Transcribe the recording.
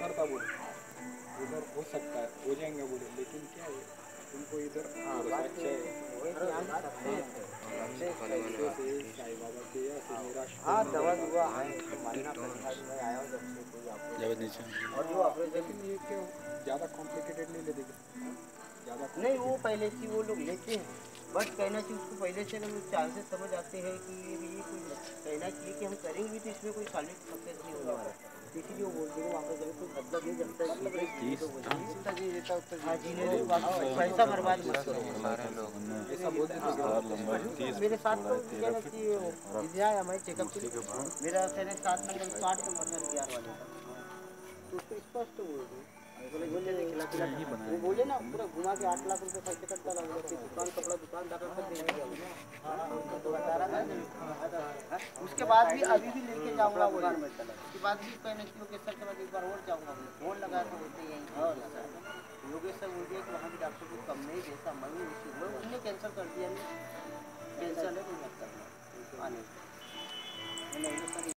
करता बोले उधर हो सकता है हो जाएँगे बोले लेकिन क्या इधर ज़्यादा कॉम्प्लिकेटेड नहीं नहीं वो पहले की वो लोग लेते हैं। बट कहना चाहिए उसको पहले से अगर चांसेस समझ आते हैं कि ये भी कोई कहना चाहिए कि हम करेंगे भी तो इसमें कोई सॉलिड सक्सेस नहीं होने वाला। इसीलिए बोल रहे वहाँ पे कोई बदला नहीं जमता है हाँ पैसा बर्बाद मेरे साथ तो क्या ना कि इधर आया हमारे चेकअप मेरा सात नंबर साठ नंबर था ग्यारह वाले तो उसको स्पष्ट बोल दो। बोले ना पूरा घुमा के आठ लाख रुपए खर्च करता रहा दुकान कपड़ा तो बता रहा था हाँ, उसके बाद भी अभी भी लेके जाऊँगा दुकान में उसके बाद भी कहने की लोकेशन के बाद एक बार और जाऊँगा फ़ोन लगा। तो होते यहीं योगेश सर बोल दिया कि वहाँ भी डॉक्टर को कम नहीं जैसा मैं भी उसी मैं उनने कैंसिल कर दिया। कैंसिल है कोई मत करना आने। मैंने सर